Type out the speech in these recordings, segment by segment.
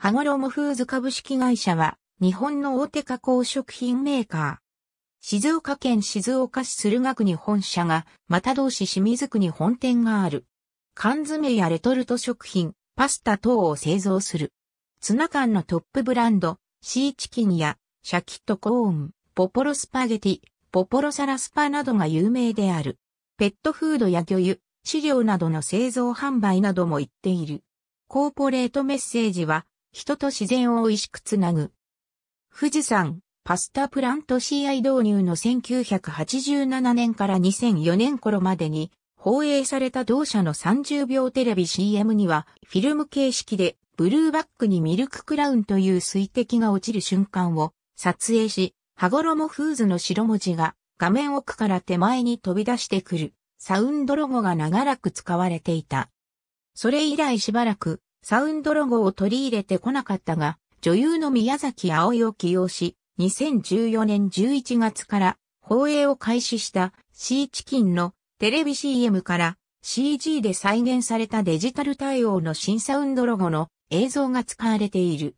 羽衣フーズ株式会社は、日本の大手加工食品メーカー。静岡県静岡市駿河区に本社が、また同市清水区に本店がある。缶詰やレトルト食品、パスタ等を製造する。ツナ缶のトップブランド、シーチキンや、シャキットコーン、ポポロスパゲティ、ポポロサラスパなどが有名である。ペットフードや魚油、飼料などの製造販売なども言っている。コーポレートメッセージは、人と自然を美味しくつなぐ。富士山、パスタプラント CI 導入の1987年から2004年頃までに放映された同社の30秒テレビ CM にはフィルム形式でブルーバックにミルククラウンという水滴が落ちる瞬間を撮影し、羽衣フーズの白文字が画面奥から手前に飛び出してくるサウンドロゴが長らく使われていた。それ以来しばらくサウンドロゴを取り入れてこなかったが、女優の宮崎葵を起用し、2014年11月から放映を開始したシーチキンのテレビ CM から CG で再現されたデジタル対応の新サウンドロゴの映像が使われている。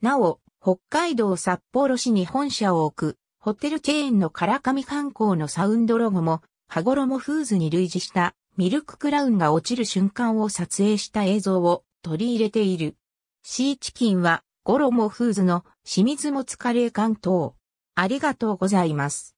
なお、北海道札幌市に本社を置くホテルチェーンの唐上観光のサウンドロゴも、羽衣フーズに類似したミルククラウンが落ちる瞬間を撮影した映像を取り入れている。シーチキンは、ゴロモフーズの清水もつカレー缶等。ありがとうございます。